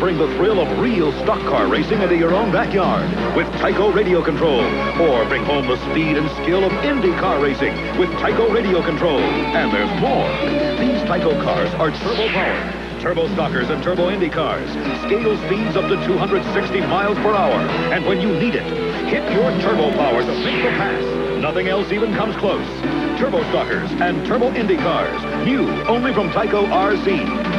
Bring the thrill of real stock car racing into your own backyard with Tyco Radio Control. Or bring home the speed and skill of Indy car racing with Tyco Radio Control. And there's more. These Tyco cars are turbo-powered. Turbo stockers and turbo Indy cars. Scale speeds up to 260 miles per hour. And when you need it, hit your turbo power to make the pass. Nothing else even comes close. Turbo stockers and turbo Indy cars. New only from Tyco RC.